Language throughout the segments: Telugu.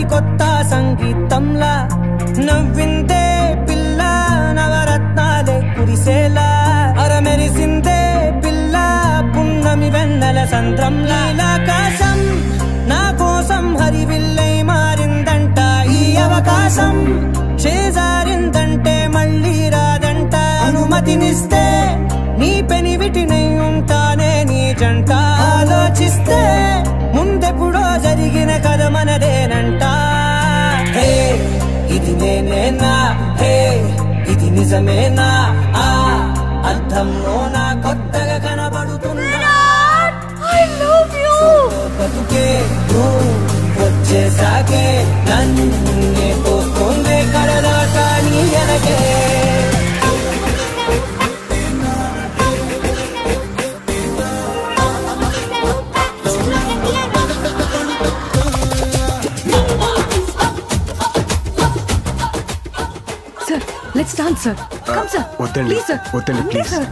అది కొత్త సంగీతంలా నవ్విందే పిల్ల నవరత్నాలే కురిసేలా అరమెరిసిందే పిల్ల పున్నమి వెన్నెల సంద్రంలా. ఆకాశం నా కోసం హరివిల్లై మారిందంట ఈ అవకాశం చేజారిందంటే మళ్ళీ రాదంట. అనుమతినిస్తే నీ పెనివిటినై ఉంటానే నీ జంట. ఆలోచిస్తే ముందెప్పుడో జరిగిన కథ మనదే ఇది నేనేనా? హే ఇది నిజమేనా? ఆ అర్థంలో let's dance sir come sir వద్దండి. ప్లీజ్ సార్ వద్దండి, please. సార్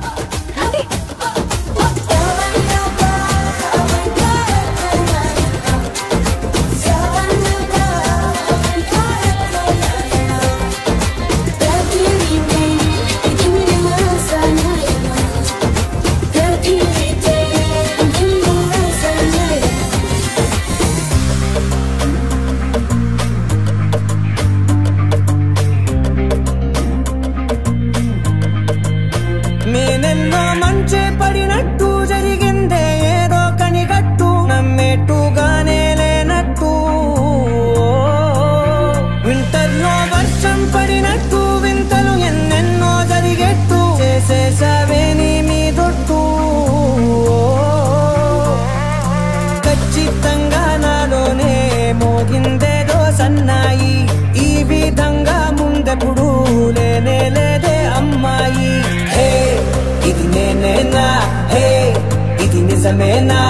నిజమేనా?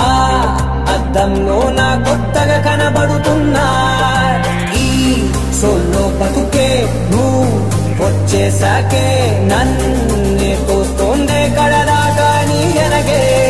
ఆ అద్దంలో నా కొత్తగా కనబడుతున్నా. ఈ సోల్లో బతుకే నువ్వు వచ్చేసాకే నన్నే తోస్తోందే కడదాకా నీ ఎనగే.